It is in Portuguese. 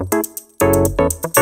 Música